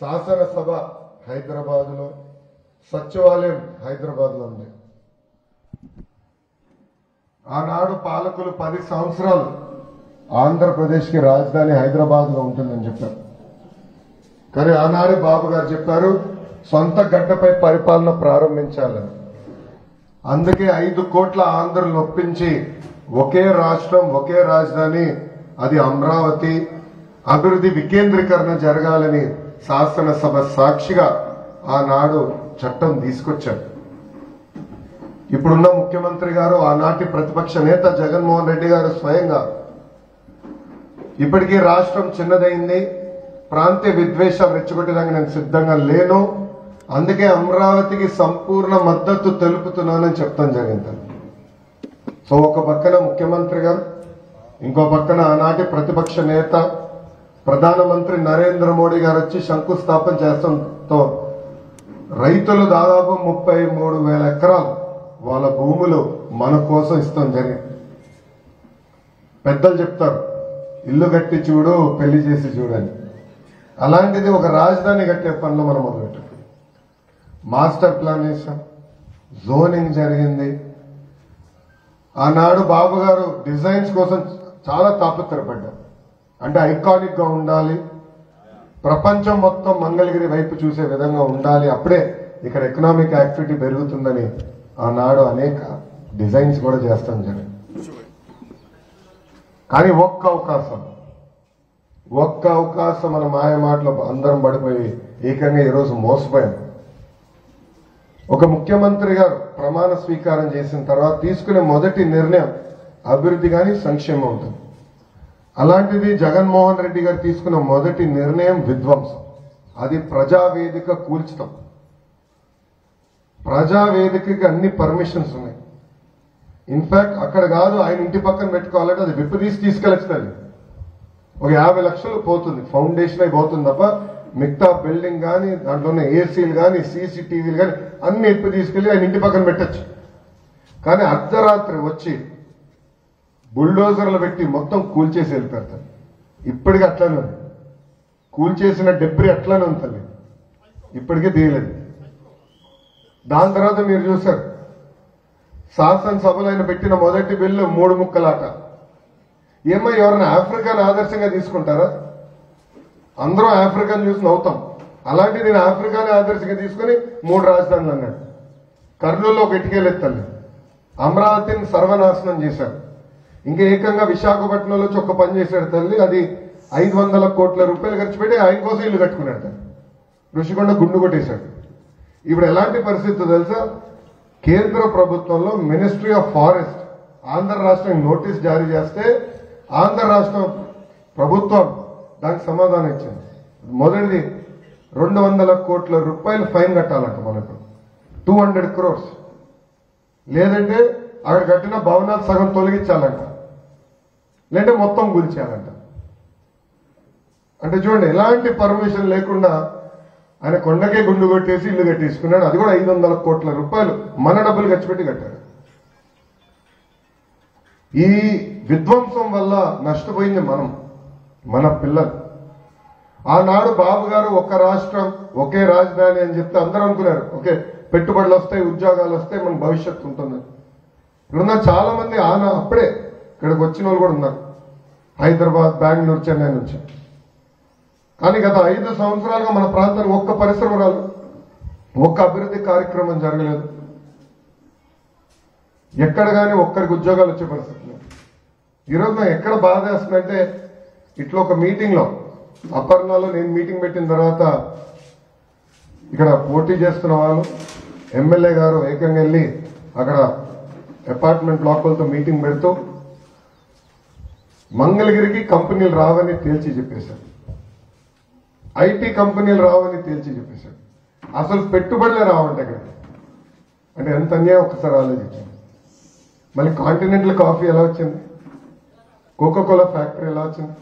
శాసనసభ హైదరాబాద్లో సచివాలయం హైదరాబాద్లో ఉంది. ఆనాడు పాలకులు పది సంవత్సరాలు ఆంధ్రప్రదేశ్కి రాజధాని హైదరాబాద్లో ఉంటుందని చెప్పారు. కానీ ఆనాడు బాబు గారు చెప్పారు సొంత గడ్డపై పరిపాలన ప్రారంభించాలని. అందుకే ఐదు కోట్ల ఆంధ్రులు ఒప్పించి ఒకే రాష్ట్రం ఒకే రాజధాని అది అమరావతి అభివృద్ధి వికేంద్రీకరణ జరగాలని శాసనసభ సాక్షిగా ఆనాడు చట్టం తీసుకొచ్చారు ఇప్పుడున్న ముఖ్యమంత్రి గారు ఆనాటి ప్రతిపక్ష నేత జగన్మోహన్ రెడ్డి గారు స్వయంగా ఇప్పటికీ రాష్ట్రం చిన్నదైంది ప్రాంతీయ విద్వేషం రెచ్చగొట్టడానికి నేను సిద్ధంగా లేను అందుకే అమరావతికి సంపూర్ణ మద్దతు తెలుపుతున్నానని చెప్తాం జరిగింది. సో ఒక పక్కన ముఖ్యమంత్రి గారు ఇంకో పక్కన ఆనాటి ప్రతిపక్ష నేత ప్రధానమంత్రి నరేంద్ర మోడీ గారు వచ్చి శంకుస్థాపన చేస్తంతో రైతులు దాదాపు ముప్పై మూడు వేల ఎకరాలు వాళ్ళ భూములు మన కోసం ఇస్తాం జరిగింది పెద్దలు చెప్తారు ఇల్లు కట్టి చూడు పెళ్ళి చేసి చూడని. అలాంటిది ఒక రాజధాని కట్టే పనులు మనం మొదలుపెట్టాం. మాస్టర్ ప్లాన్ వేసాం జోనింగ్ జరిగింది. ఆనాడు బాబు గారు డిజైన్స్ కోసం చాలా తాపత్రపడ్డారు అంటే ఐకానిక్గా ఉండాలి. ప్రపంచం మొత్తం మంగళగిరి వైపు చూసే విధంగా ఉండాలి. అప్పుడే ఇక్కడ ఎకనామిక్ యాక్టివిటీ పెరుగుతుందని ఆనాడు అనేక డిజైన్స్ కూడా చేస్తాం జరిగింది కానీ ఒక్క అవకాశం ఒక్క అవకాశం మన మాయ మాటలో అందరం పడిపోయి ఏకంగా ఈరోజు మోసపోయాం. ఒక ముఖ్యమంత్రి గారు ప్రమాణ స్వీకారం చేసిన తర్వాత తీసుకునే మొదటి నిర్ణయం అభివృద్ధి కానీ సంక్షేమం ఉంటుంది అలాంటిది జగన్మోహన్ రెడ్డి గారు తీసుకున్న మొదటి నిర్ణయం విధ్వంసం. అది ప్రజావేదిక కూల్చడం ప్రజావేదికకి అన్ని పర్మిషన్స్ ఉన్నాయి. ఇన్ఫాక్ట్ అక్కడ కాదు ఆయన ఇంటి పక్కన పెట్టుకోవాలంటే అది విప్పు తీసి తీసుకెళ్ళచ్చు ఒక యాభై లక్షలు పోతుంది. ఫౌండేషన్ అయి పోతుంది తప్ప మిగతా బిల్డింగ్ కానీ దాంట్లో ఉన్న ఏసీలు కానీ సీసీటీవీలు కానీ అన్ని ఇప్పు తీసుకెళ్ళి ఆయన ఇంటి పక్కన పెట్టచ్చు. కానీ అర్ధరాత్రి వచ్చి బుల్డోజర్లు పెట్టి మొత్తం కూల్చేసి వెళ్ళిపోతారు ఇప్పటికీ అట్లానే ఉంది. కూల్చేసిన డెబ్రి అట్లానే తల్లి. ఇప్పటికే తీయలేదు. దాని తర్వాత మీరు చూశారు శాసనసభలో ఆయన పెట్టిన మొదటి బిల్లు మూడు ముక్కలాట. ఏమో ఎవరైనా ఆఫ్రికాను ఆదర్శంగా తీసుకుంటారా? అందరం ఆఫ్రికాను చూసి నవ్వుతాం. అలాంటి నేను ఆఫ్రికాని ఆదర్శంగా తీసుకుని మూడు రాజధానులు అన్నాడు. కర్నూలులో ఒక తల్లి. అమరావతిని సర్వనాశనం చేశారు ఇంకా ఏకంగా విశాఖపట్నంలో చొక్క పని చేశాడు తల్లి. అది ఐదు వందల కోట్ల రూపాయలు ఖర్చు పెట్టి ఆయన కోసం ఇల్లు కట్టుకున్నాడు తల్లి. ఋషికొండ గుండు కొట్టేశాడు. ఇప్పుడు ఎలాంటి పరిస్థితి తెలుసా? కేంద్ర ప్రభుత్వంలో మినిస్ట్రీ ఆఫ్ ఫారెస్ట్ ఆంధ్ర రాష్ట్రం నోటీస్ జారీ చేస్తే ఆంధ్ర రాష్ట్రం ప్రభుత్వం దానికి సమాధానం ఇచ్చింది. మొదటిది రెండు వందల కోట్ల రూపాయలు ఫైన్ కట్టాలంట మనకు. Two hundred crores. లేదంటే అక్కడ కట్టిన భవనాలు సగం తొలగించాలంట. లేదంటే మొత్తం కూల్చేయాలంట అంటే చూడండి ఎలాంటి పర్మిషన్ లేకుండా ఆయన కొండకే గుండు కొట్టేసి ఇల్లు కట్టేసుకున్నాడు. అది కూడా ఐదు వందల కోట్ల రూపాయలు. మన డబ్బులు ఖర్చు పెట్టి కట్టాడు. ఈ విధ్వంసం వల్ల నష్టపోయింది మనం మన పిల్లలు. ఆనాడు బాబు గారు ఒక రాష్ట్రం ఒకే రాజధాని అని చెప్తే అందరూ అనుకున్నారు. ఓకే పెట్టుబడులు వస్తాయి ఉద్యోగాలు వస్తాయి మన భవిష్యత్తు ఉంటుంది. ఇప్పుడున్న చాలా మంది ఆన అప్పుడే ఇక్కడికి వచ్చిన వాళ్ళు కూడా ఉన్నారు. హైదరాబాద్ బెంగళూరు చెన్నై నుంచి. కానీ గత ఐదు సంవత్సరాలుగా మన ప్రాంతానికి ఒక్క పరిశ్రమ రాదు. ఒక్క అభివృద్ధి కార్యక్రమం జరగలేదు. ఎక్కడ కానీ ఒక్కరికి ఉద్యోగాలు వచ్చే పరిస్థితి లేదు. ఈరోజు నాకు ఎక్కడ బాధ వేస్తుందంటే ఇట్లా ఒక మీటింగ్లో అపర్ణాలో నేను మీటింగ్ పెట్టిన తర్వాత ఇక్కడ పోటీ చేస్తున్న వాళ్ళు ఎమ్మెల్యే గారు ఏకంగా వెళ్ళి అక్కడ అపార్ట్మెంట్ బ్లాకులతో మీటింగ్ పెడుతూ మంగళగిరికి కంపెనీలు రావని తేల్చి చెప్పేశాడు. ఐటీ కంపెనీలు రావని తేల్చి చెప్పేశాడు. అసలు పెట్టుబడులే రావంటే ఇక్కడ అంటే ఎంత అన్యాయం ఒకసారి ఆలోచించండి. మళ్ళీ కాంటినెంటల్ కాఫీ ఎలా వచ్చింది? కోకో కోలా ఫ్యాక్టరీ ఎలా వచ్చింది?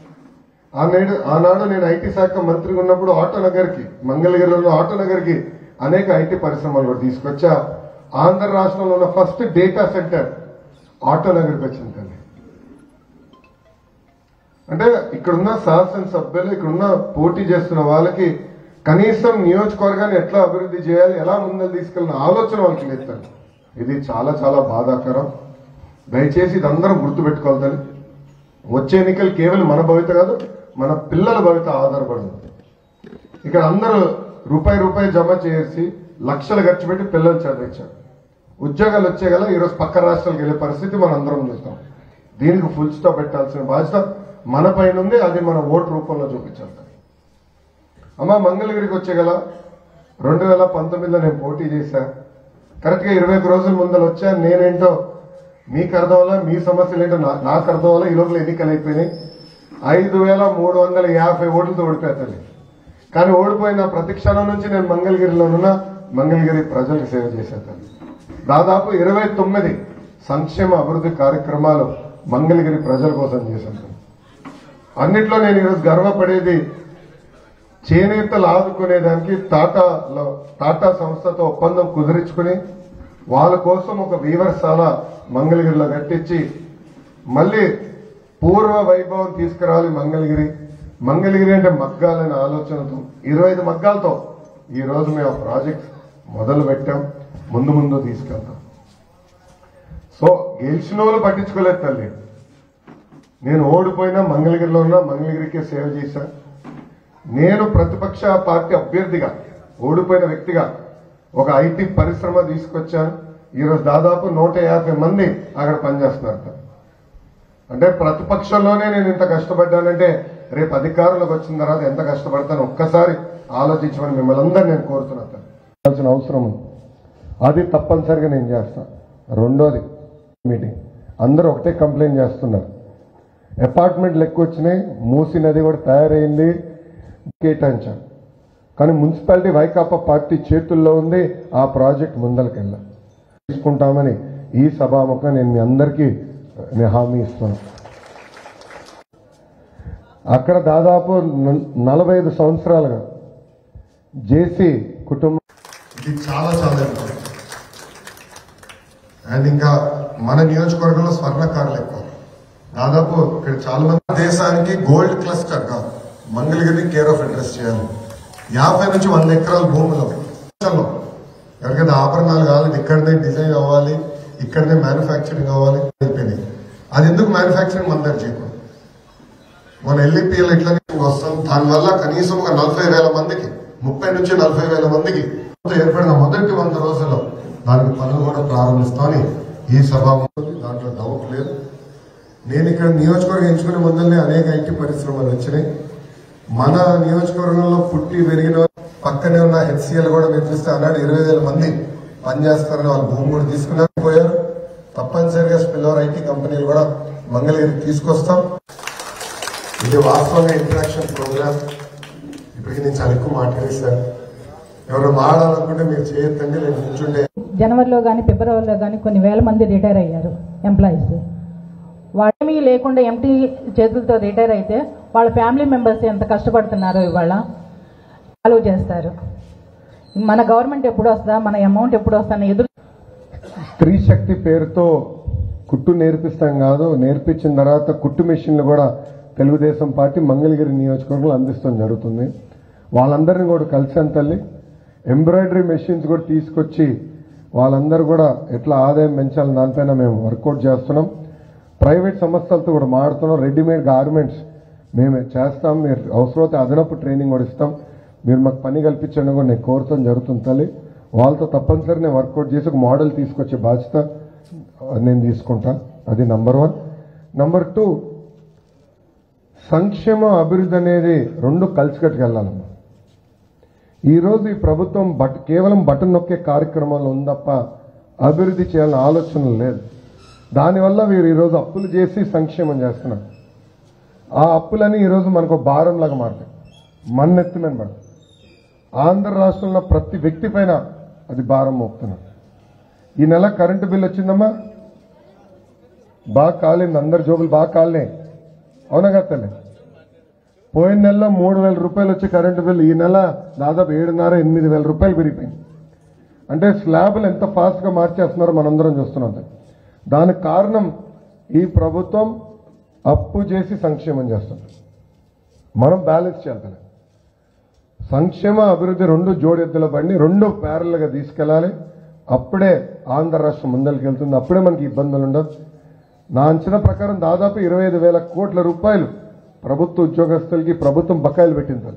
ఆనాడు ఆనాడు నేను ఐటీ శాఖ మంత్రిగా ఉన్నప్పుడు ఆటో నగర్కి మంగళగిరిలో ఆటో నగర్కి అనేక ఐటీ పరిశ్రమలు కూడా తీసుకొచ్చా. ఆంధ్ర రాష్ట్రంలో ఉన్న ఫస్ట్ డేటా సెంటర్ ఆటో నగర్కి వచ్చింది తల్లి అంటే ఇక్కడున్న శాసనసభ్యులు ఇక్కడున్న పోటీ చేస్తున్న వాళ్ళకి కనీసం నియోజకవర్గాన్ని ఎట్లా అభివృద్ధి చేయాలి ఎలా ముందలు తీసుకెళ్ళిన ఆలోచన వాళ్ళకి లేదు ఇది చాలా చాలా బాధాకరం. దయచేసి ఇది అందరం గుర్తుపెట్టుకోవాలి వచ్చే ఎన్నికలు కేవలం మన భవిత కాదు మన పిల్లల భవిత ఆధారపడింది ఇక్కడ అందరూ రూపాయి రూపాయి జమ చేసి లక్షలు ఖర్చు పెట్టి పిల్లలు చదివించారు. ఉద్యోగాలు వచ్చే గల ఈరోజు పక్క రాష్ట్రాలకు వెళ్ళే పరిస్థితి మనం అందరం చూస్తాం. దీనికి ఫుల్ స్టాప్ పెట్టాల్సిన బాధ్యత మన పైన ఉంది అది మన ఓటు రూపంలో చూపించాలి అమ్మ మంగళగిరికి వచ్చే గల రెండు వేల పంతొమ్మిదిలో నేను పోటీ చేశా. కరెక్ట్గా ఇరవై ఒక్క రోజుల ముందర వచ్చా. నేనేంటో మీకు అర్థం మీ సమస్యలు ఏంటో నా- నాకు అర్థం ఈ లోపల ఎన్నికలు అయిపోయినాయి. ఐదు వేల మూడు వందల యాభై ఓట్లతో ఓడిపోతాను కానీ ఓడిపోయిన ప్రతి క్షణం నుంచి నేను మంగళగిరిలోనున్న మంగళగిరి ప్రజలకు సేవ చేసేదాన్ని దాదాపు ఇరవై తొమ్మిది సంక్షేమ అభివృద్ధి కార్యక్రమాలు మంగళగిరి ప్రజల కోసం చేశాను అన్నిట్లో నేను ఈరోజు గర్వపడేది చేనేతలు ఆదుకునేదానికి టాటాలో టాటా సంస్థతో ఒప్పందం కుదిరించుకుని వాళ్ళ కోసం ఒక వీవర్శాల మంగళగిరిలో కట్టించి మళ్ళీ పూర్వ వైభవం తీసుకురావాలి మంగళగిరి. మంగళగిరి అంటే మగ్గాలనే ఆలోచనతో ఇరవై ఐదు మగ్గాలతో ఈరోజు మేము ఆ ప్రాజెక్ట్ మొదలు పెట్టాం ముందు ముందు తీసుకెళ్తాం. సో గెలిచిన వాళ్ళు పట్టించుకోలేదు తల్లి. నేను ఓడిపోయినా మంగళగిరిలో ఉన్నా మంగళగిరికే సేవ చేశా. నేను ప్రతిపక్ష పార్టీ అభ్యర్థిగా ఓడిపోయిన వ్యక్తిగా ఒక ఐటీ పరిశ్రమ తీసుకొచ్చాను ఈరోజు దాదాపు నూట యాభై మంది అక్కడ పనిచేస్తున్నారు. అంటే ప్రతిపక్షంలోనే నేను ఇంత కష్టపడ్డానంటే రేపు అధికారంలోకి వచ్చిన తర్వాత ఎంత కష్టపడతాను ఒక్కసారి ఆలోచించమని మిమ్మల్ని అందరూ నేను కోరుతున్నాను. చేయాల్సిన అవసరం ఉంది. అది తప్పనిసరిగా నేను చేస్తాను రెండోది మీటింగ్. అందరూ ఒకటే కంప్లైంట్ చేస్తున్నారు. అపార్ట్మెంట్లు ఎక్కువ వచ్చినాయి మూసి నది కూడా తయారైంది కేటాయించాం. కానీ మున్సిపాలిటీ వైకాపా పార్టీ చేతుల్లో ఉంది ఆ ప్రాజెక్ట్ ముందరికెళ్ళా తీసుకుంటామని ఈ సభాముఖం నేను మీ అందరికీ నేను హామీ ఇస్తున్నాను. అక్కడ దాదాపు నలభై ఐదు సంవత్సరాలుగా జేసీ కుటుంబం ఇది చాలా చాలా ఇంపార్టెంట్ అండ్ ఇంకా మన నియోజకవర్గంలో స్వర్ణకారులు ఎక్కువ. దాదాపు ఇక్కడ చాలా మంది దేశానికి గోల్డ్ క్లస్టర్గా మంగళగిరిని కేర్ ఆఫ్ అడ్రస్ చేయాలి. యాభై నుంచి వంద ఎకరాల భూమిలో ఎవరికైనా ఆభరణాలు కావాలి ఇక్కడనే డిజైన్ అవ్వాలి ఇక్కడనే మ్యానుఫ్యాక్చరింగ్ అవ్వాలి అయిపోయింది. అది ఎందుకు మ్యానుఫ్యాక్చరింగ్ మన దగ్గర చేయకూడదు మన ఎల్ఈపీఎల్ ఇట్లనే వస్తాం. దానివల్ల కనీసం ఒక నలభై వేల మందికి ముప్పై నుంచి నలభై వేల మందికి ఏర్పడిన మొదటి వంద రోజుల్లో దానికి పనులు కూడా ప్రారంభిస్తామని ఈ సభ దాంట్లో డౌట్ లేదు. నేను ఇక్కడ నియోజకవర్గం ఎంచుకునే ముందరనే అనేక ఐటీ పరిశ్రమలు వచ్చినాయి. మన నియోజకవర్గంలో పుట్టి పెరిగిన పక్కనే ఉన్న హెచ్సిఎల్ కూడా మీరు చూస్తే అన్నాడు. ఇరవై వేల మంది పనిచేస్తారని వాళ్ళు భూమి కూడా తీసుకున్నారు పోయారు తప్పనిసరిగా స్పిల్వర్ ఐటీ కంపెనీలు కూడా మంగళగిరికి తీసుకొస్తాం. ఇది వాస్తవంగా ఇంటరాక్షన్ ప్రోగ్రామ్ ఇప్పటికి నేను చాలా ఎక్కువ మాట్లాడేశాను. ఎవరు మాట్లాడాలనుకుంటే మీరు చేయొద్దండి నేను కూర్చుంటే జనవరిలో కానీ ఫిబ్రవరిలో కానీ కొన్ని వేల మంది రిటైర్ అయ్యారు ఎంప్లాయీస్. వాళ్ళేమీ లేకుండా ఎంటీ చేతులతో రిటైర్ అయితే వాళ్ళ ఫ్యామిలీ మెంబర్స్ ఎంత కష్టపడుతున్నారో ఇవాళ ఫాలో చేస్తారు. మన గవర్నమెంట్ ఎప్పుడు వస్తుందా? మన అమౌంట్ ఎప్పుడు వస్తుందా? ఎదురు స్త్రీ శక్తి పేరుతో కుట్టు నేర్పిస్తాం కాదు. నేర్పించిన తర్వాత కుట్టు మెషిన్లు కూడా తెలుగుదేశం పార్టీ మంగళగిరి నియోజకవర్గంలో అందిస్తాం జరుగుతుంది. వాళ్ళందరినీ కూడా కలిసాను తల్లి. ఎంబ్రాయిడరీ మెషిన్స్ కూడా తీసుకొచ్చి వాళ్ళందరూ కూడా ఎట్లా ఆదాయం పెంచాలని దానిపైన మేము వర్కౌట్ చేస్తున్నాం. ప్రైవేట్ సంస్థలతో కూడా మాడుతున్నాం రెడీమేడ్ గార్మెంట్స్ మేము చేస్తాం. మీరు అవసరమైతే అదనపు ట్రైనింగ్ కూడా ఇస్తాం. మీరు మాకు పని కల్పించండి కూడా నేను కోరుతాం జరుగుతుంది తల్లి. వాళ్ళతో తప్పనిసరి నేను వర్కౌట్ చేసి ఒక మోడల్ తీసుకొచ్చే బాధ్యత నేను తీసుకుంటా. అది నంబర్ వన్ నంబర్ టూ సంక్షేమ అభివృద్ధి అనేది రెండు కలిసికట్టుకు వెళ్ళాలమ్మా. ఈరోజు ఈ ప్రభుత్వం బట్ కేవలం బటన్ నొక్కే కార్యక్రమాలు ఉందప్ప అభివృద్ధి చేయాలని ఆలోచన లేదు. దానివల్ల వీరు ఈరోజు అప్పులు చేసి సంక్షేమం చేస్తున్నారు. ఆ అప్పులని ఈరోజు మనకు భారంలాగా మారుతాయి. మన ఎత్తి ఆంధ్ర రాష్ట్రంలో ప్రతి వ్యక్తి పైన అది భారం మోపుతున్నారు. ఈ నెల కరెంటు బిల్ వచ్చిందమ్మా? బాగా కాలింది. అందరి జోబులు బాగా కాలినాయి. అవునా కదా తల్లి? పోయిన నెలలో మూడు వేల రూపాయలు వచ్చే కరెంటు బిల్ ఈ నెల దాదాపు ఏడున్నర ఎనిమిది వేల రూపాయలు పెరిగిపోయింది. అంటే స్లాబులు ఎంత ఫాస్ట్గా మార్చేస్తున్నారో మనందరం చూస్తున్నాం తల్లి. దానికి కారణం ఈ ప్రభుత్వం అప్పు చేసి సంక్షేమం చేస్తుంది. మనం బ్యాలెన్స్ చేయాలి సంక్షేమ అభివృద్ధి రెండు జోడెద్దుల బండి రెండు ప్యారల్గా తీసుకెళ్ళాలి. అప్పుడే ఆంధ్ర రాష్ట్రం ముందరికి వెళ్తుంది. అప్పుడే మనకి ఇబ్బందులు ఉండదు నా అంచనా ప్రకారం దాదాపు ఇరవై ఐదు వేల కోట్ల రూపాయలు ప్రభుత్వ ఉద్యోగస్తులకి ప్రభుత్వం బకాయిలు పెట్టింది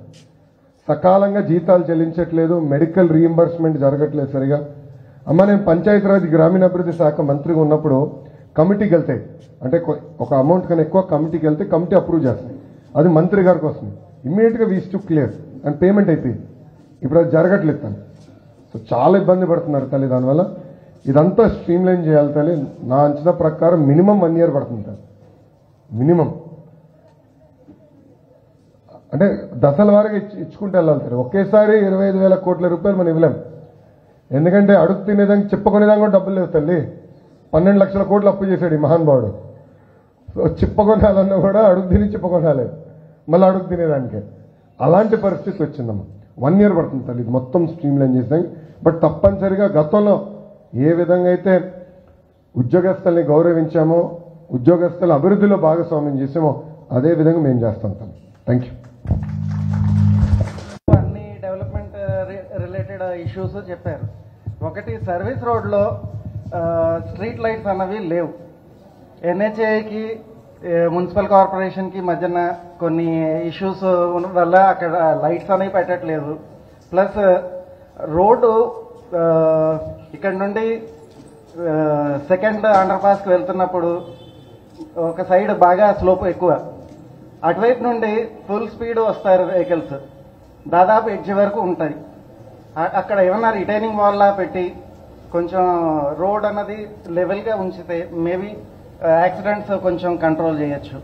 సకాలంగా జీతాలు చెల్లించట్లేదు. మెడికల్ రీఎంబర్స్మెంట్ జరగట్లేదు సరిగా. అమ్మ నేను పంచాయతీరాజ్ గ్రామీణాభివృద్ధి శాఖ మంత్రిగా ఉన్నప్పుడు కమిటీకి వెళ్తాయి అంటే ఒక అమౌంట్ కన్నా ఎక్కువ కమిటీకి వెళ్తే కమిటీ అప్రూవ్ చేస్తుంది. అది మంత్రి గారికి వస్తుంది ఇమ్మీడియట్గా వీస్ టు క్లియర్ అండ్ పేమెంట్ అయిపోయింది. ఇప్పుడు అది జరగట్లేదు తను. సో చాలా ఇబ్బంది పడుతున్నారు తల్లి దానివల్ల ఇదంతా స్ట్రీమ్ లైన్ చేయాలి తల్లి. నా అంచనా ప్రకారం మినిమం వన్ ఇయర్ పడుతుంది తల్లి మినిమం. అంటే దశల వారికి ఇచ్చి- ఇచ్చుకుంటూ వెళ్ళాలి సార్ ఒకేసారి ఇరవై ఐదు వేల కోట్ల రూపాయలు మనం ఇవ్వలేం. ఎందుకంటే అడుగు తినేదానికి చెప్పుకునేదానికి కూడా డబ్బులు లేవు తల్లి. పన్నెండు లక్షల కోట్లు అప్పు చేశాడు ఈ మహానుభావుడు సో చిప్పకొనాలన్నా కూడా అడుగు తిని చిప్పకొనాలి. మళ్ళీ అడుగు తినేదానికి. అలాంటి పరిస్థితి వచ్చిందమ్మా. వన్ ఇయర్ పడుతుంది తల్లి. ఇది మొత్తం స్ట్రీమ్ లైన్ చేసాం బట్ తప్పనిసరిగా గతంలో ఏ విధంగా అయితే ఉద్యోగస్తుల్ని గౌరవించామో ఉద్యోగస్తుల అభివృద్ధిలో భాగస్వామ్యం చేసామో అదే విధంగా మేము చేస్తాం తల్లి. థ్యాంక్ యూ రిలేటెడ్ ఇష్యూస్ చెప్పారు. ఒకటి సర్వీస్ రోడ్లో స్ట్రీట్ లైట్స్ అన్నవి లేవు. ఎన్హెచ్ఏకి మున్సిపల్ కార్పొరేషన్కి మధ్యన కొన్ని ఇష్యూస్ వల్ల అక్కడ లైట్స్ అనేవి పెట్టట్లేదు. ప్లస్ రోడ్డు ఇక్కడ నుండి సెకండ్ అండర్ పాస్కి వెళ్తున్నప్పుడు ఒక సైడ్ బాగా స్లోప్ ఎక్కువ. అటువైపు నుండి ఫుల్ స్పీడ్ వస్తారు వెహికల్స్ దాదాపు ఎడ్జ్ వరకు ఉంటాయి. అక్కడ ఏమన్నా రిటైనింగ్ వాల్ లా పెట్టి కొంచెం రోడ్ అన్నది లెవెల్గా ఉంచితే మేబీ యాక్సిడెంట్స్ కొంచెం కంట్రోల్ చేయొచ్చు.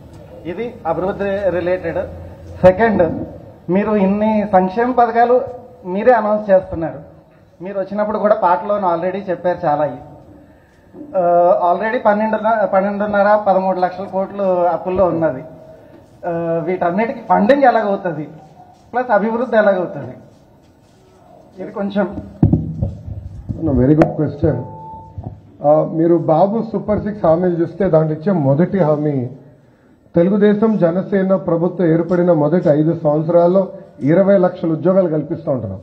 ఇది అభివృద్ధి రిలేటెడ్ సెకండ్ మీరు ఇన్ని సంక్షేమ పథకాలు మీరే అనౌన్స్ చేస్తున్నారు. మీరు వచ్చినప్పుడు కూడా పాటలోని ఆల్రెడీ చెప్పారు చాలా అయ్యి. ఆల్రెడీ పన్నెండు పన్నెండున్నర పదమూడు లక్షల కోట్లు అప్పుల్లో ఉన్నది. వీటన్నిటికీ ఫండింగ్ ఎలాగవుతుంది? ప్లస్ అభివృద్ధి ఎలాగవుతుంది? ఇది కొంచెం వెరీ గుడ్ క్వశ్చన్ మీరు బాబు సూపర్ సిక్స్ హామీలు చూస్తే దాంట్లో ఇచ్చే మొదటి హామీ తెలుగుదేశం జనసేన ప్రభుత్వం ఏర్పడిన మొదటి ఐదు సంవత్సరాల్లో ఇరవై లక్షల ఉద్యోగాలు కల్పిస్తూ ఉంటున్నాం.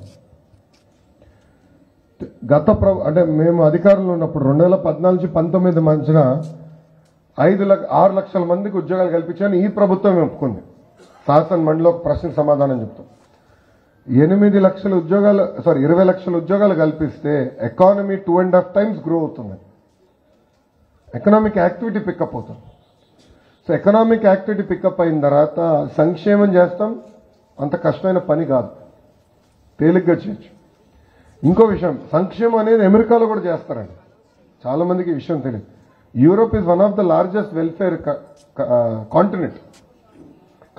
గత ప్రభు అంటే మేము అధికారంలో ఉన్నప్పుడు రెండు వేల పద్నాలుగు పంతొమ్మిది మధ్యన ఐదు లక్ష ఆరు లక్షల మందికి ఉద్యోగాలు కల్పించాలని ఈ ప్రభుత్వం ఒప్పుకుంది. శాసన మండలిలో ఒక సమాధానం చెప్తాం. ఎనిమిది లక్షల ఉద్యోగాలు సారీ ఇరవై లక్షల ఉద్యోగాలు కల్పిస్తే economy two and half times grow అవుతుంది. ఎకనామిక్ యాక్టివిటీ పికప్ అవుతుంది. So economic activity pick up అయిన తర్వాత సంక్షేమం చేస్తాం. అంత కష్టమైన పని కాదు. తేలిగ్గా చేయొచ్చు. ఇంకో విషయం సంక్షేమం అనేది అమెరికాలో కూడా చేస్తారండి. చాలామందికి ఈ విషయం తెలియదు. Europe is one of the largest welfare continent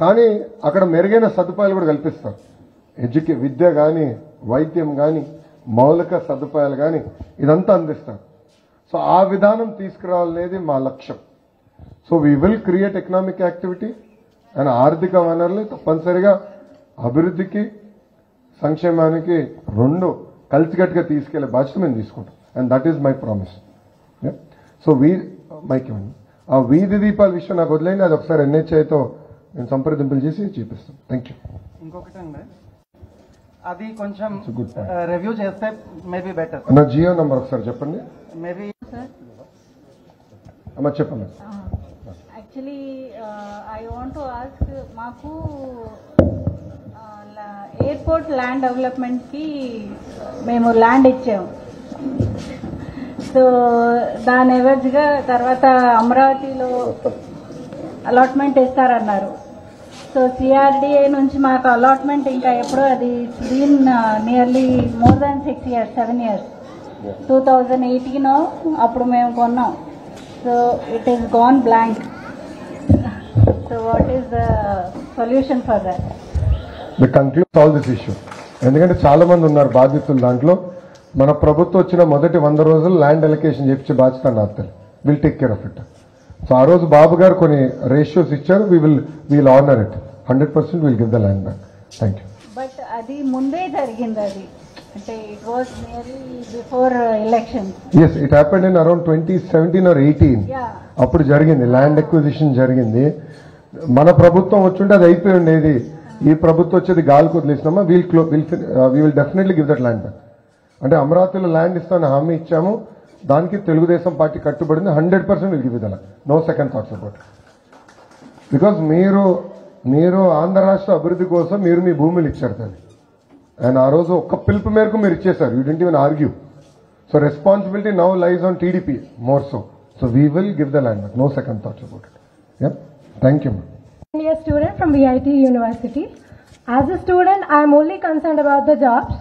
కానీ అక్కడ మెరుగైన సదుపాయాలు కూడా కల్పిస్తారు. ఎడ్యుకే విద్య కానీ వైద్యం కానీ మౌలిక సదుపాయాలు కానీ ఇదంతా అందిస్తారు సో ఆ విధానం తీసుకురావాలనేది మా లక్ష్యం. So we will create economic activity and ఆర్థిక వనరులు తప్పనిసరిగా అభివృద్ధికి సంక్షేమానికి రెండు కలిసికట్టుగా తీసుకెళ్ళే బాధ్యత మేము తీసుకుంటాం. And that is my promise so we make ఆ వీధి దీపాల విషయం నాకు వదిలేండి అది ఒకసారి ఎన్హెచ్ఐతో నేను సంప్రదింపులు చేసి చూపిస్తాను. థ్యాంక్ యూ ఇంకొకటి అండి. అది కొంచెం. రివ్యూ చేస్తే మేబీ బెటర్ నా జియో నంబర్ ఒకసారి చెప్పండి. మేబీ అమ్మ చెప్పండి. Actually I want to ask మాకు ఎయిర్పోర్ట్ ల్యాండ్ డెవలప్మెంట్కి మేము ల్యాండ్ ఇచ్చాము. సో దాని ఎవరిగా తర్వాత అమరావతిలో అలాట్మెంట్ ఇస్తారన్నారు. సో సిఆర్డిఏ నుంచి మాకు అలాట్మెంట్ ఇంకా ఎప్పుడో అది been nearly more than six years seven years two thousand eighteen అప్పుడు మేము కొన్నాం. So it is gone blank so what is the solution for that the conclude solve this issue ఎందుకంటే చాలా మంది ఉన్నారు బాధితులు దాంట్లో. మన ప్రభుత్వం వచ్చిన మొదటి వంద రోజులు ల్యాండ్ ఎలకేషన్ చేపించే బాధ్యత నాకు will take care of it so ఆ రోజు బాబు గారు కొన్ని రేషియోస్ ఇచ్చారు. We will will honour it hundred percent will give the land back thank you but అది ముందే జరిగింది అది. అంటే it was nearly before elections it happened in around twenty seventeen or eighteen అప్పుడు జరిగింది. ల్యాండ్ ఎక్విజిషన్ జరిగింది. మన ప్రభుత్వం వచ్చుంటే అది అయిపోయి ఉండేది. ఈ ప్రభుత్వం వచ్చేది గాలికి వదిలేసినామా we'll క్లో will we will definitely give that land back అంటే అమరావతిలో ల్యాండ్ ఇస్తామని హామీ ఇచ్చాము. దానికి Telugu Desam party కట్టుబడింది hundred percent will give that no second thoughts about because మీరు మీరు ఆంధ్ర రాష్ట్ర అభివృద్ధి కోసం మీరు మీ భూములు ఇచ్చారు దాన్ని అండ్ ఆ రోజు ఒక్క పిలుపు మేరకు మీరు ఇచ్చేశారు. You didn't even argue so responsibility now lies on TDP more so so we will give the land no second thoughts about it thank you student student from university University. As student student, I only only concerned about jobs.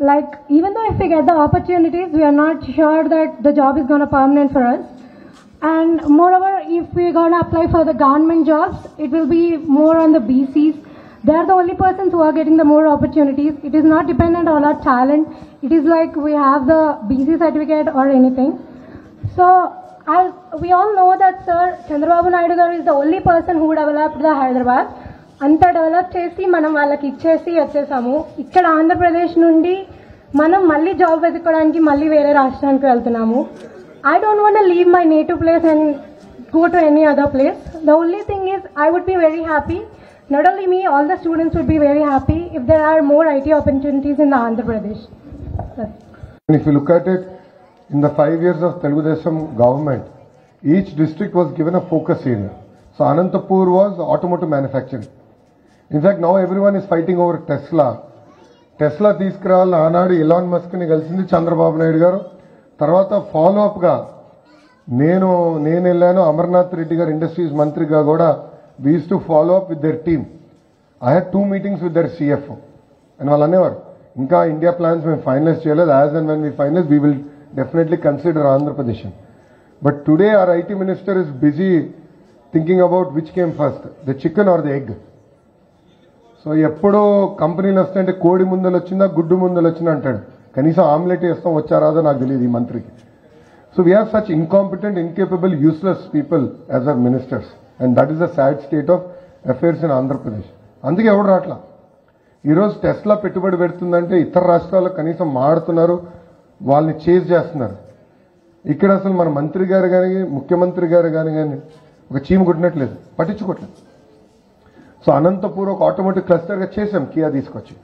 Like, even though if we get the opportunities, we are not sure that the job is going to permanent for us. And moreover, if we're going to apply for the government jobs, it will be more on the BCs. They are the only persons who are getting the more opportunities. It is not dependent on our talent. It is like we have the BC certificate or anything. So, as we all know that Sir Chandrababu Naidu is the only person who developed the Hyderabad. అంత develop చేసి మనం వాళ్ళకి ఇచ్చేసి వచ్చేసాము. ఇక్కడ ఆంధ్రప్రదేశ్ నుండి మనం మళ్ళీ జాబ్ వెతుక్కోవడానికి మళ్ళీ వేరే రాష్ట్రానికి వెళ్తున్నాము. I don't want leave my native place and go to any other place the only thing is I would be very happy not only me all the students would be very happy if there are more IT opportunities in Andhra Pradesh in the five years of Telugu Desam government each district was given a focus in so Anantapur was automotive manufacturing in fact now now is fighting over Tesla Tesla తీసుకురావాలని ఆనాడు ఇలాన్ మస్క్ని కలిసింది చంద్రబాబు నాయుడు గారు. తర్వాత follow అప్గా నేను నేను వెళ్ళాను అమర్నాథ్ రెడ్డి గారు industries మంత్రిగా కూడా. Was to follow up with their team I had two meetings with their CF అని వాళ్ళు అనేవారు ఇంకా ఇండియా ప్లాన్స్ మేము ఫైనలైజ్ చేయలేదు. As and when we finalise we will definitely consider Andhra Pradesh but today our IT minister is busy thinking about which came first the chicken or the egg so ఎప్పుడో కంపెనీలు వస్తాయంటే కోడి ముందలు వచ్చిందా గుడ్డు ముందలు వచ్చిందా అంటాడు. కనీసం ఆమ్లెట్ వేస్తాం వచ్చారాదో నాకు తెలియదు ఈ మంత్రికి. So we are such incompetent incapable useless people as our ministers and that is the sad state of affairs in Andhra Pradesh అందుకే ఎవడు రాట్లా? ఈరోజు టెస్లా పెట్టుబడి పెడుతుందంటే ఇతర రాష్ట్రాల్లో కనీసం మాడుతున్నారు వాళ్ళని చేజ్ చేస్తున్నారు. ఇక్కడ అసలు మన మంత్రి గారు కానీ ముఖ్యమంత్రి గారు కానీ కానీ ఒక చీమ కొట్టినట్లేదు పట్టించుకోవట్లేదు. సో అనంతపూర్ ఒక ఆటోమేటిక్ క్లస్టర్గా చేసాం కియా తీసుకొచ్చి.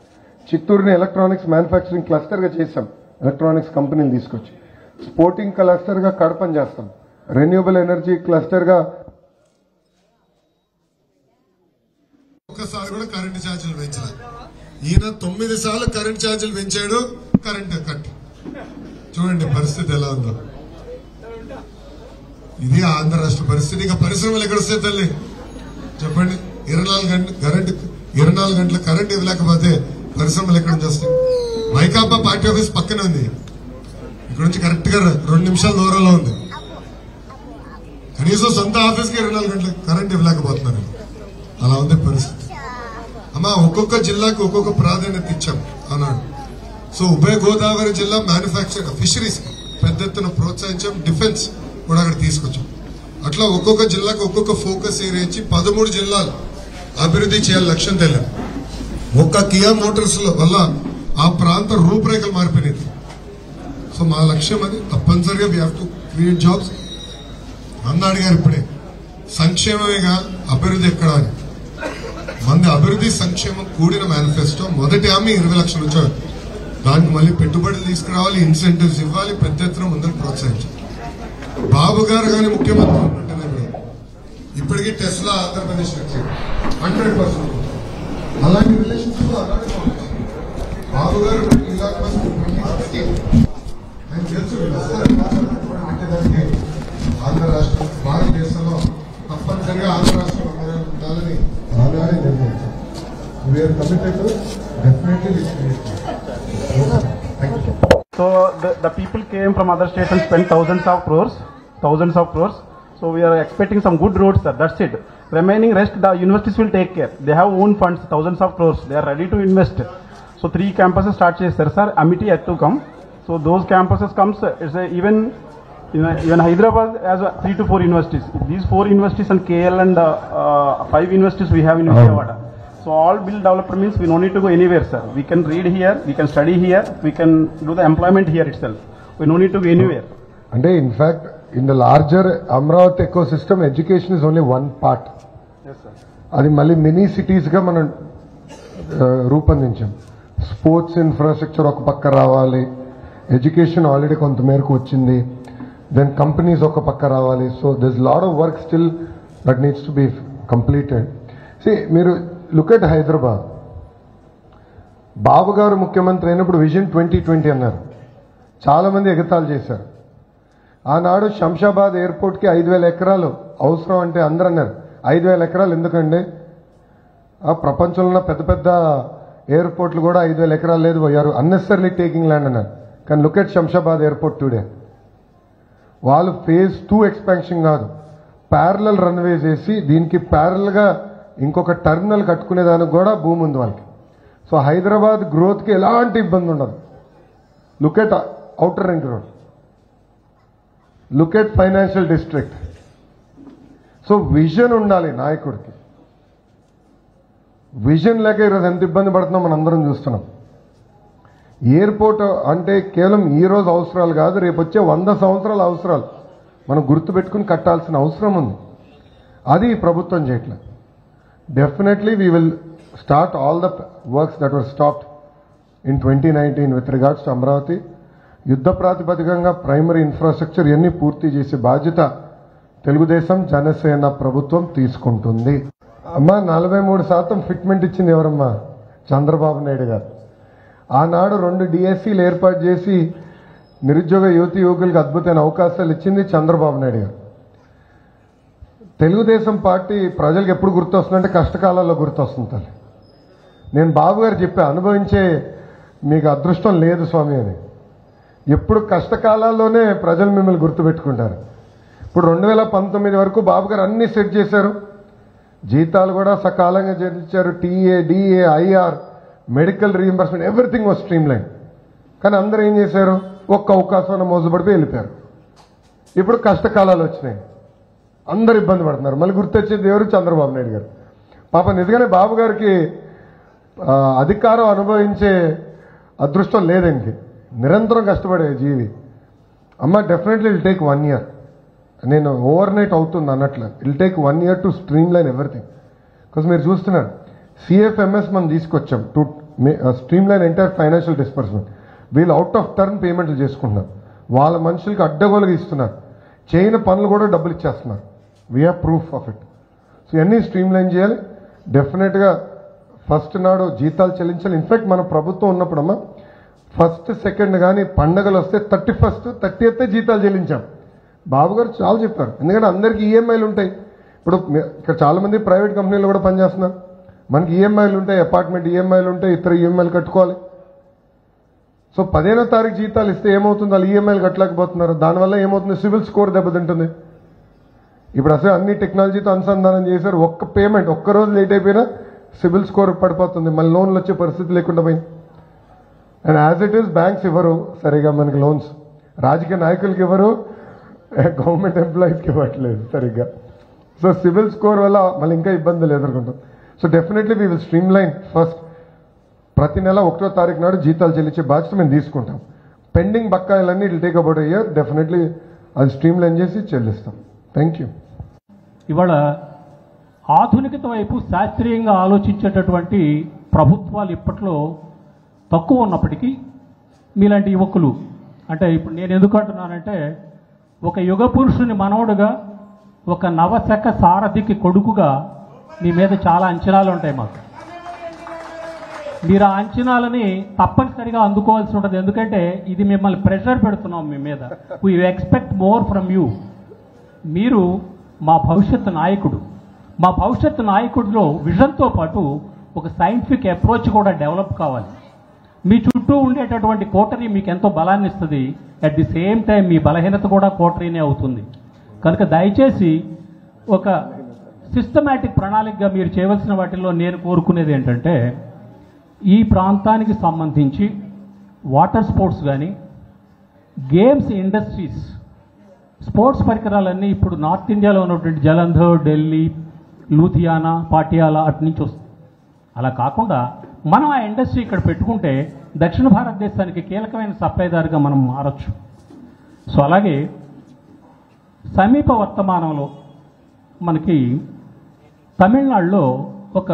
చిత్తూరుని ఎలక్ట్రానిక్స్ మ్యానుఫ్యాక్చరింగ్ క్లస్టర్గా చేసాం ఎలక్ట్రానిక్స్ కంపెనీలు తీసుకొచ్చి. స్పోర్టింగ్ క్లస్టర్గా కడపని చేస్తాం రెన్యూబుల్ ఎనర్జీ క్లస్టర్గా ఒక్కసారి కూడా కరెంటు ఛార్జీలు పెంచాలి. ఈయన తొమ్మిది సార్లు కరెంట్ ఛార్జీలు పెంచాడు కరెంట్ కట్ చూడండి పరిస్థితి ఎలా ఉందో. ఇది ఆంధ్ర రాష్ట్ర పరిస్థితి. ఇక పరిశ్రమలు ఎక్కడ వస్తాయి తల్లి? చెప్పండి. ఇరవై నాలుగు గంటలు కరెంట్ ఇరవై నాలుగు గంటల కరెంట్ ఇవ్వలేకపోతే పరిశ్రమలు ఎక్కడ నుంచి వైకాపా పార్టీ ఆఫీస్ పక్కనే ఉంది. ఇక్కడ నుంచి కరెక్ట్గా రెండు నిమిషాల దూరంలో ఉంది. కనీసం సొంత ఆఫీస్కి ఇరవై నాలుగు గంటలు కరెంట్ ఇవ్వలేకపోతున్నారు. అలా ఉంది పరిస్థితి. అమ్మా ఒక్కొక్క జిల్లాకి ఒక్కొక్క ప్రాధాన్యత ఇచ్చాం అన్నాడు. సో ఉభయ గోదావరి జిల్లా మ్యానుఫ్యాక్చర్ ఫిషరీస్ పెద్ద ఎత్తున ప్రోత్సహించాం డిఫెన్స్ కూడా అక్కడ తీసుకొచ్చాం. అట్లా ఒక్కొక్క జిల్లాకు ఒక్కొక్క ఫోకస్ ఏరియా ఇచ్చి పదమూడు జిల్లాలు అభివృద్ధి చేయాలి లక్ష్యం తెలియదు ఒక్క కియా మోటార్స్ వల్ల ఆ ప్రాంత రూపురేఖలు మారిపోయినాయి. సో మా లక్ష్యం అది. తప్పనిసరిగా we have to create jobs అన్నాడు గారు ఇప్పుడే సంక్షేమమేగా అభివృద్ధి ఎక్కడ అని. మంది అభివృద్ధి సంక్షేమం కూడిన మేనిఫెస్టో మొదటి హామీ ఇరవై లక్షలు వచ్చారు దానికి మళ్ళీ పెట్టుబడులు తీసుకురావాలి ఇన్సెంటివ్స్ ఇవ్వాలి పెద్ద ఎత్తున ముందుకు ప్రోత్సహించాలి. బాబు గారు కానీ ముఖ్యమంత్రి ఇప్పటికీ టెస్లా ఆంధ్రప్రదేశ్ వచ్చారు హండ్రెడ్ పర్సెంట్. అలాంటి రిలేషన్షిప్ అలానే బాబు గారు ఇలాంటి మంది ఆయన తెలుసు వీళ్ళు వస్తారు ఆంధ్ర రాష్ట్రం భారతదేశంలో తప్పనిసరిగా ఆంధ్ర రాష్ట్రం అందరూ ఉండాలని ఆనాడే నిర్ణయించారు we're committed definitely thank you So the, the people came from other states and spent thousands of crores, thousands of crores. So we are expecting some good roads, sir. That's it. Remaining rest, the universities will take care. They have own funds, thousands of crores. They are ready to invest. So three campuses start sir, sir. Amity has to come. So those campuses comes, it's a, even even Hyderabad has a three to four universities. These four universities and KL and uh, uh, five universities we have in Vijayawada. Oh. So all build developer means we no need to go anywhere, sir. We can read here, we can study here, we can do the employment here itself. We no need to go anywhere. And in fact, in the larger Amaravati ecosystem education is only one part. అది మళ్ళీ mini సిటీస్గా మనం రూపొందించాం. Sports infrastructure ఒక పక్క రావాలి. Education already కొంత మేరకు వచ్చింది. Then companies ఒక పక్క రావాలి. So this lot of work still that needs to be completed see మీరు లుక్ ఎట్ హైదరాబాద్ బాబు గారు ముఖ్యమంత్రి అయినప్పుడు విజన్ ట్వంటీ ట్వంటీ అన్నారు. చాలా మంది ఎగతాళి చేశారు. ఆనాడు శంషాబాద్ ఎయిర్పోర్ట్కి ఐదు వేల ఎకరాలు అవసరం అంటే అందరూ అన్నారు ఐదు వేల ఎకరాలు ఎందుకండి? ఆ ప్రపంచంలో ఉన్న పెద్ద పెద్ద ఎయిర్పోర్ట్లు కూడా ఐదు వేల ఎకరాలు లేదు పోయారు అన్నెసర్లీ టేకింగ్ ల్యాండ్ అన్నారు. కానీ లుక్ శంషాబాద్ ఎయిర్పోర్ట్ టుడే వాళ్ళు ఫేజ్ టూ ఎక్స్పాన్షన్ కాదు. ప్యారలల్ రన్వేస్ వేసి దీనికి ప్యారల్గా ఇంకొక టర్మినల్ కట్టుకునేదానికి కూడా భూమి ఉంది వాళ్ళకి. సో హైదరాబాద్ గ్రోత్కి ఎలాంటి ఇబ్బంది ఉండదు. Look at outer ring road look at financial district so vision ఉండాలి నాయకుడికి. విజన్ లేక ఈరోజు ఎంత ఇబ్బంది పడుతున్నాం మనం అందరం చూస్తున్నాం. ఎయిర్పోర్ట్ అంటే కేవలం ఈ రోజు అవసరాలు కాదు రేపు వచ్చే వంద సంవత్సరాల అవసరాలు. మనం గుర్తుపెట్టుకుని కట్టాల్సిన అవసరం ఉంది. అది ప్రభుత్వం చేయట్లేదు definitely we will start all the works that were stopped in twenty nineteen with regards to Amaravati యుద్ధ ప్రాతిపదికంగా ప్రైమరీ ఇన్ఫ్రాస్ట్రక్చర్ ఇవన్నీ పూర్తి చేసే బాధ్యత తెలుగుదేశం జనసేన ప్రభుత్వం తీసుకుంటుంది. అమ్మా నలభై మూడు శాతం ఫిట్మెంట్ ఇచ్చింది ఎవరమ్మా? చంద్రబాబు నాయుడు గారు. ఆనాడు రెండు డిఎస్సీలు ఏర్పాటు చేసి నిరుద్యోగ యువతి యువకులకు అద్భుతమైన అవకాశాలు ఇచ్చింది చంద్రబాబు నాయుడు గారు. తెలుగుదేశం పార్టీ ప్రజలకు ఎప్పుడు గుర్తొస్తుందంటే కష్టకాలాల్లో గుర్తొస్తుంది తల్లి. నేను బాబు గారు చెప్పా అనుభవించే మీకు అదృష్టం లేదు స్వామి అని. ఎప్పుడు కష్టకాలాల్లోనే ప్రజలు మిమ్మల్ని గుర్తుపెట్టుకుంటారు. ఇప్పుడు రెండు వేల పంతొమ్మిది వరకు బాబు గారు అన్నీ సెట్ చేశారు. జీతాలు కూడా సకాలంగా చెల్లించారు. TA DA IR medical reimbursement everything was streamline కానీ అందరూ ఏం చేశారు? ఒక్క అవకాశం మోసపడిపోయి వెళ్ళిపోయారు. ఇప్పుడు కష్టకాలాలు వచ్చినాయి. అందరు ఇబ్బంది పడుతున్నారు. మళ్ళీ గుర్తొచ్చేది ఎవరు? చంద్రబాబు నాయుడు గారు. పాప నిజంగానే బాబు గారికి అధికారం అనుభవించే అదృష్టం లేదండి. నిరంతరం కష్టపడే జీవి. అమ్మ definitely I'll take one year నేను ఓవర్ నైట్ అవుతుంది అన్నట్లు. I'll take one year to streamline everything because మీరు చూస్తున్నారు సిఎఫ్ఎంఎస్ మనం తీసుకొచ్చాం to streamline entire financial disbursement వీళ్ళు అవుట్ ఆఫ్ టర్న్ పేమెంట్లు చేసుకుంటున్నారు. వాళ్ళ మనుషులకి అడ్డగోలుగా ఇస్తున్నారు. చేయని పనులు కూడా డబ్బులు ఇచ్చేస్తున్నారు. We're proof of it so ఇవన్నీ స్ట్రీమ్ లైన్ చేయాలి డెఫినెట్గా ఫస్ట్ నాడు జీతాలు చెల్లించాలి. ఇన్ఫాక్ట్ మన ప్రభుత్వం ఉన్నప్పుడమ్మా ఫస్ట్ సెకండ్ కానీ పండగలు వస్తే థర్టీ ఫస్ట్ థర్టీ ఎత్తే జీతాలు చెల్లించాం. బాబు గారు చాలా చెప్పారు. ఎందుకంటే అందరికీ ఈఎంఐలు ఉంటాయి. ఇప్పుడు ఇక్కడ చాలా మంది ప్రైవేట్ కంపెనీలు కూడా పనిచేస్తున్నారు. మనకి ఈఎంఐలు ఉంటాయి అపార్ట్మెంట్ ఈఎంఐలు ఉంటాయి ఇతర ఈఎంఐలు కట్టుకోవాలి. సో పదిహేనో తారీఖు జీతాలు ఇస్తే ఏమవుతుంది? వాళ్ళు ఈఎంఐలు కట్టలేకపోతున్నారు. దానివల్ల ఏమవుతుంది? సివిల్ స్కోర్ దెబ్బతింటుంది. ఇప్పుడు అసలు అన్ని టెక్నాలజీతో అనుసంధానం చేశారు. ఒక్క పేమెంట్ ఒక్క రోజు లేట్ అయిపోయినా సివిల్ స్కోర్ పడిపోతుంది. మళ్ళీ లోన్లు వచ్చే పరిస్థితి లేకుండా పోయింది. And as it is banks ఇవ్వరు. సరిగా మనకి లోన్స్ రాజకీయ నాయకులకి ఇవ్వరు. గవర్నమెంట్ ఎంప్లాయీస్కి ఇవ్వట్లేదు సరిగ్గా. సో సివిల్ స్కోర్ వల్ల మళ్ళీ ఇంకా ఇబ్బందులు ఎదుర్కొంటాం. So definitely we will streamline first ప్రతి నెల ఒకటో తారీఖు నాడు జీతాలు చెల్లించే బాధ్యత మేము తీసుకుంటాం. Pending బకాయిలన్నీ it take about year definitely అది స్ట్రీమ్ లైన్ చేసి చెల్లిస్తాం. థ్యాంక్ యూ ఇవాళ ఆధునికత వైపు శాస్త్రీయంగా ఆలోచించేటటువంటి ప్రభుత్వాలు ఇప్పట్లో తక్కువ ఉన్నప్పటికీ మీలాంటి యువకులు అంటే ఇప్పుడు నేను ఎందుకు అంటున్నానంటే ఒక యుగ పురుషుని మనవడుగా ఒక నవశక సారథికి కొడుకుగా మీ మీద చాలా అంచనాలు ఉంటాయి మాకు. మీరు ఆ అంచనాలని తప్పనిసరిగా అందుకోవాల్సి ఉంటుంది. ఎందుకంటే ఇది మిమ్మల్ని ప్రెషర్ పెడుతున్నాం మీ మీద. We expect more from you మీరు మా భవిష్యత్ నాయకుడు. మా భవిష్యత్తు నాయకుడిలో విజన్తో పాటు ఒక సైంటిఫిక్ అప్రోచ్ కూడా డెవలప్ కావాలి. మీ చుట్టూ ఉండేటటువంటి కోటరీ మీకు ఎంతో బలాన్ని ఇస్తుంది అట్ ది సేమ్ టైం మీ బలహీనత కూడా కోటరీనే అవుతుంది. కనుక దయచేసి ఒక సిస్టమేటిక్ ప్రణాళికగా మీరు చేయవలసిన వాటిల్లో నేను కోరుకునేది ఏంటంటే ఈ ప్రాంతానికి సంబంధించి వాటర్ స్పోర్ట్స్ కానీ గేమ్స్ ఇండస్ట్రీస్ స్పోర్ట్స్ పరికరాలన్నీ ఇప్పుడు నార్త్ ఇండియాలో ఉన్నటువంటి జలంధర్ ఢిల్లీ లూథియానా పాటియాలా అటు నుంచి వస్తుంది అలా కాకుండా మనం ఆ ఇండస్ట్రీ ఇక్కడ పెట్టుకుంటే దక్షిణ భారతదేశానికి కీలకమైన సప్లైదారుగా మనం మారచ్చు. సో అలాగే సమీప వర్తమానంలో మనకి తమిళనాడులో ఒక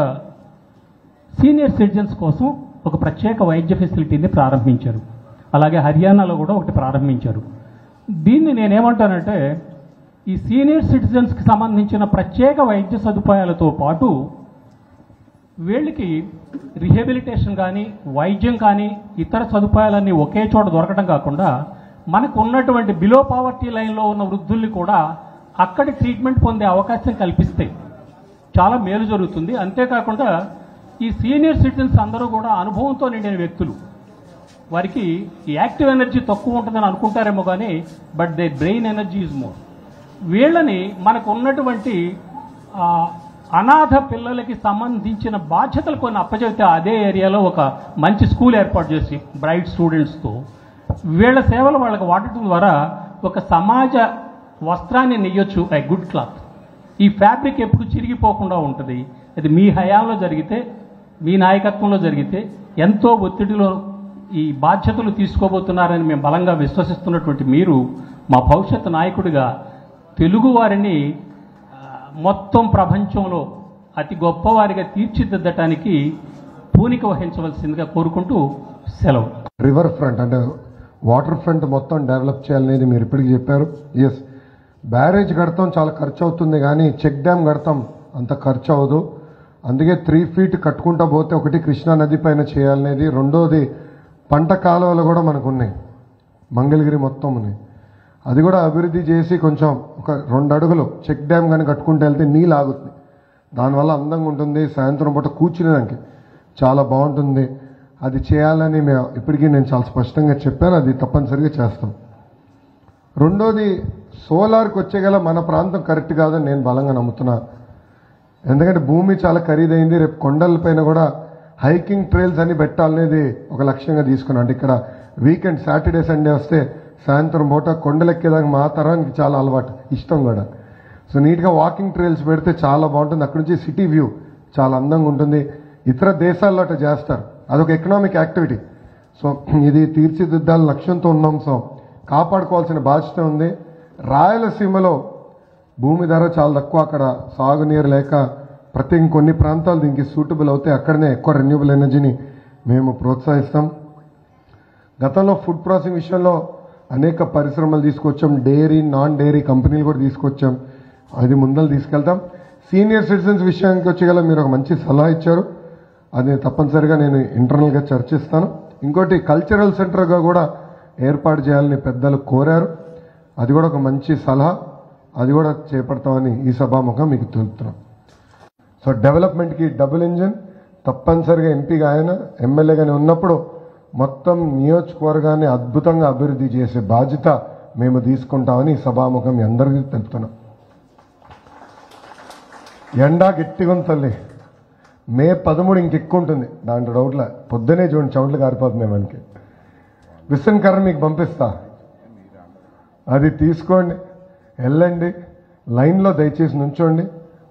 సీనియర్ సిటిజన్స్ కోసం ఒక ప్రత్యేక వైద్య ఫెసిలిటీని ప్రారంభించారు. అలాగే హర్యానాలో కూడా ఒకటి ప్రారంభించారు. దీన్ని నేనేమంటానంటే ఈ సీనియర్ సిటిజన్స్కి సంబంధించిన ప్రత్యేక వైద్య సదుపాయాలతో పాటు వీళ్ళకి రిహాబిలిటేషన్ కానీ వైద్యం కానీ ఇతర సదుపాయాలన్నీ ఒకే చోట దొరకడం కాకుండా మనకు ఉన్నటువంటి బిలో పావర్టీ లైన్లో ఉన్న వృద్ధుల్ని కూడా అక్కడి ట్రీట్మెంట్ పొందే అవకాశం కల్పిస్తే చాలా మేలు జరుగుతుంది. అంతేకాకుండా ఈ సీనియర్ సిటిజన్స్ అందరూ కూడా అనుభవంతో నిండిన వ్యక్తులు. వారికి యాక్టివ్ ఎనర్జీ తక్కువ ఉంటుందని అనుకుంటారేమో కానీ but they brain energy is more వీళ్ళని మనకు ఉన్నటువంటి అనాథ పిల్లలకి సంబంధించిన బాధ్యతలు కొన్ని అప్పచెబితే అదే ఏరియాలో ఒక మంచి స్కూల్ ఏర్పాటు చేసి బ్రైట్ స్టూడెంట్స్తో వీళ్ళ సేవలు వాళ్ళకి వాడటం ద్వారా ఒక సమాజ వస్త్రాన్ని నెయ్యొచ్చు ఐ గుడ్ క్లాత్ ఈ ఫ్యాబ్రిక్ ఎప్పుడు చిరిగిపోకుండా ఉంటుంది. అది మీ హయాంలో జరిగితే మీ నాయకత్వంలో జరిగితే ఎంతో ఒత్తిడిలో ఈ బాధ్యతలు తీసుకోబోతున్నారని మేము బలంగా విశ్వసిస్తున్నటువంటి మీరు మా భవిష్యత్ నాయకుడిగా తెలుగు వారిని మొత్తం ప్రపంచంలో అతి గొప్పవారిగా తీర్చిదిద్దటానికి పూనిక వహించవలసిందిగా కోరుకుంటూ సెలవు. రివర్ ఫ్రంట్ అంటే వాటర్ ఫ్రంట్ మొత్తం డెవలప్ చేయాలనేది మీరు ఇప్పటికి చెప్పారు. ఎస్ బ్యారేజ్ కడతాం చాలా ఖర్చు అవుతుంది కానీ చెక్ డ్యామ్ కడతాం అంత ఖర్చు అవ్వదు అందుకే త్రీ ఫీట్ కట్టుకుంటా పోతే ఒకటి కృష్ణా నది పైన చేయాలనేది. రెండోది పంట కాలువలు కూడా మనకు ఉన్నాయి మంగళగిరి మొత్తం ఉన్నాయి. అది కూడా అభివృద్ధి చేసి కొంచెం ఒక రెండు అడుగులు చెక్ డ్యామ్ కానీ కట్టుకుంటూ వెళ్తే నీళ్ళు ఆగుతుంది. దానివల్ల అందంగా ఉంటుంది సాయంత్రం పూట కూర్చునేదానికి చాలా బాగుంటుంది. అది చేయాలని మేము ఇప్పటికీ నేను చాలా స్పష్టంగా చెప్పాను అది తప్పనిసరిగా చేస్తాం. రెండోది సోలార్కి వచ్చేగల మన ప్రాంతం కరెక్ట్ కాదని నేను బలంగా నమ్ముతున్నా. ఎందుకంటే భూమి చాలా ఖరీదైంది రేపు కొండలపైన కూడా హైకింగ్ ట్రైల్స్ అని పెట్టాలనేది ఒక లక్ష్యంగా తీసుకున్నాను. అంటే ఇక్కడ వీకెండ్ సాటర్డే సండే వస్తే సాయంత్రం పూట కొండలెక్కేదాకా మా తరానికి చాలా అలవాటు. ఇష్టం కూడా. సో నీట్గా వాకింగ్ ట్రైల్స్ పెడితే చాలా బాగుంటుంది. అక్కడి నుంచి సిటీ వ్యూ చాలా అందంగా ఉంటుంది. ఇతర దేశాల్లో అట్లా చేస్తారు. అదొక ఎకనామిక్ యాక్టివిటీ సో ఇది తీర్చిదిద్దాల లక్ష్యంతో ఉన్నాం. సో కాపాడుకోవాల్సిన బాధ్యత ఉంది. రాయలసీమలో భూమి ధర చాలా తక్కువ. అక్కడ సాగునీరు లేక ప్రతి కొన్ని ప్రాంతాలు దీనికి సూటబుల్ అవుతాయి. అక్కడనే ఎక్కువ రెన్యూబుల్ ఎనర్జీని మేము ప్రోత్సహిస్తాం. గతంలో ఫుడ్ ప్రాసెసింగ్ విషయంలో అనేక పరిశ్రమలు తీసుకొచ్చాం. డైరీ నాన్ డైరీ కంపెనీలు కూడా తీసుకొచ్చాం. అది ముందలు తీసుకెళ్తాం. సీనియర్ సిటిజన్స్ విషయానికి వచ్చేగల మీరు ఒక మంచి సలహా ఇచ్చారు. అది తప్పనిసరిగా నేను ఇంటర్నల్గా చర్చిస్తాను. ఇంకోటి కల్చరల్ సెంటర్గా కూడా ఏర్పాటు చేయాలని పెద్దలు కోరారు. అది కూడా ఒక మంచి సలహా. అది కూడా చేపడతామని ఈ సభాముఖం మీకు తెలుపుతున్నాం. సో డెవలప్మెంట్కి డబుల్ ఇంజిన్ తప్పనిసరిగా ఎంపీగా ఆయన ఎమ్మెల్యేగానే ఉన్నప్పుడు మొత్తం నియోజకవర్గాన్ని అద్భుతంగా అభివృద్ధి చేసే బాధ్యత మేము తీసుకుంటామని సభాముఖం అందరికీ తెలుపుతున్నాం. ఎండా గట్టిగా ఉంది తల్లి. మే పదమూడు ఇంకెక్కువ ఉంటుంది. దాంట్లో డౌట్ల పొద్దునే చూడండి చౌంట్లు కారిపోతున్నాయి మనకి. విసన్ కర్ర మీకు పంపిస్తా. అది తీసుకోండి. వెళ్ళండి. లైన్లో దయచేసి నుంచోండి.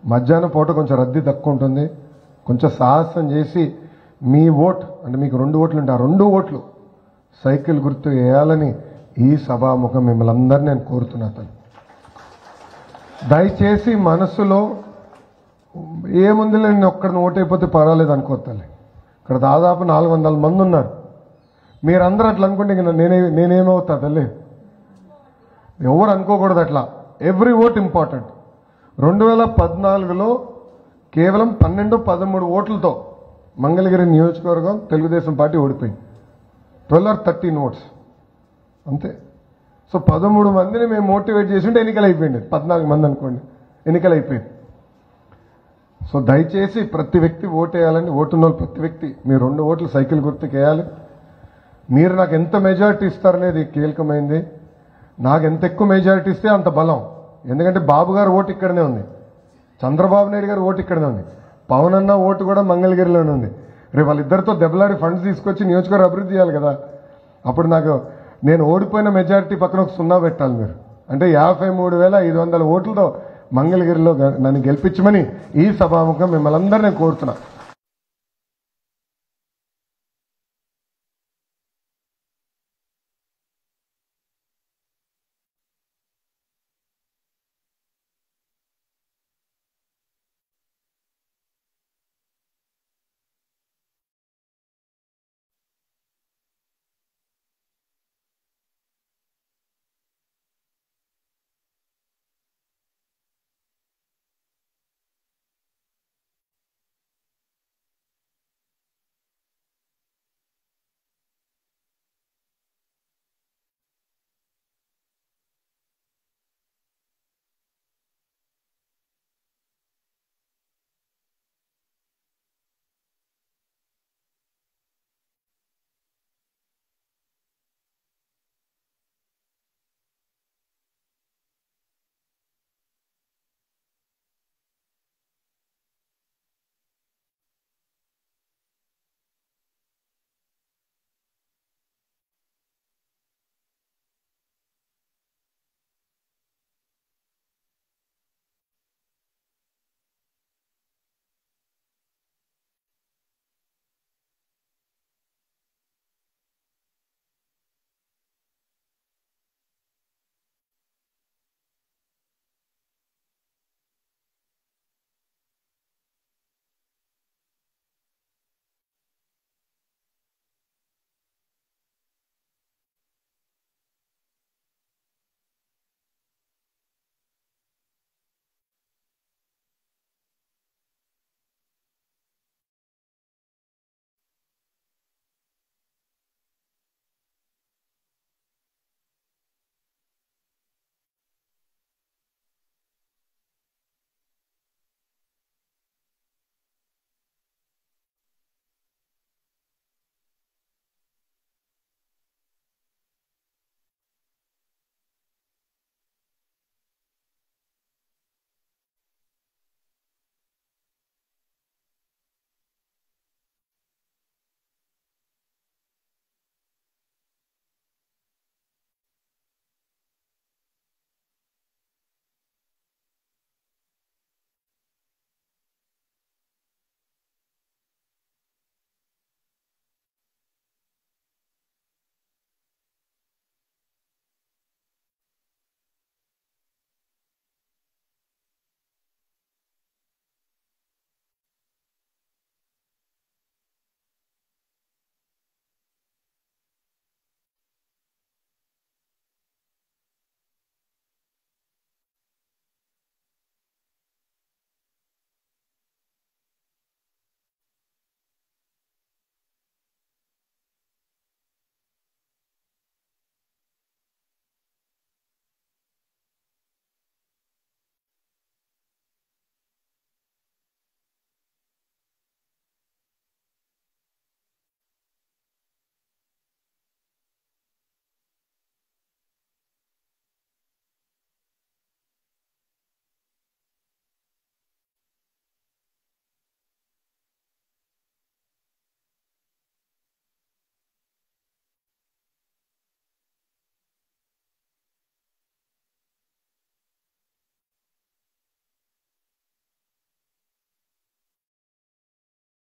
మధ్యాహ్నం పూట కొంచెం రద్దీ తక్కువ ఉంటుంది. కొంచెం సాహసం చేసి మీ ఓట్ అంటే మీకు రెండు ఓట్లు ఉంటే ఆ రెండు ఓట్లు సైకిల్ గుర్తు వేయాలని ఈ సభాముఖం మిమ్మల్ని అందరినీ నేను కోరుతున్నా తను దయచేసి మనసులో ఏముంది నేను ఒక్కడిని ఓటైపోతే పర్వాలేదు అనుకోవాలి ఇక్కడ దాదాపు నాలుగు వందల మంది ఉన్నారు. మీరందరూ అట్లా అనుకుంటే ఇంకా నేనే నేనేమవుతా తల్లి? ఎవరు అనుకోకూడదు అట్లా. Every vote important. రెండు వేల పద్నాలుగులో కేవలం పన్నెండు పదమూడు ఓట్లతో మంగళగిరి నియోజకవర్గం తెలుగుదేశం పార్టీ ఓడిపోయింది. ట్వెల్వ్ ఆర్ థర్టీన్ ఓట్స్ అంతే. సో పదమూడు మందిని మేము మోటివేట్ చేసి ఉంటే ఎన్నికలు అయిపోయింది. పద్నాలుగు మంది అనుకోండి. ఎన్నికలు అయిపోయింది. సో దయచేసి ప్రతి వ్యక్తి ఓటేయాలని ఓటున్న వాళ్ళు ప్రతి వ్యక్తి మీ రెండు ఓట్లు సైకిల్ గుర్తుకు వేయాలి మీరు నాకు ఎంత మెజారిటీ ఇస్తారనేది కీలకమైంది. నాకు ఎంత ఎక్కువ మెజారిటీ ఇస్తే అంత బలం. ఎందుకంటే బాబు గారు ఓటు ఇక్కడనే ఉంది. చంద్రబాబు నాయుడు గారు ఓటు ఇక్కడనే ఉంది. పవన్ అన్న ఓటు కూడా మంగళగిరిలోనే ఉంది. రేపు వాళ్ళిద్దరితో దెబ్బలాడి ఫండ్స్ తీసుకొచ్చి నియోజకవర్గం అభివృద్ధి చేయాలి కదా. అప్పుడు నాకు నేను ఓడిపోయిన మెజారిటీ పక్కన ఒక సున్నా పెట్టాలి మీరు. అంటే యాభై మూడు వేల ఐదు వందల ఓట్లతో మంగళగిరిలో గ- నన్ను గెలిపించమని ఈ సభాముఖం మిమ్మల్ని అందరినీ కోరుతున్నా.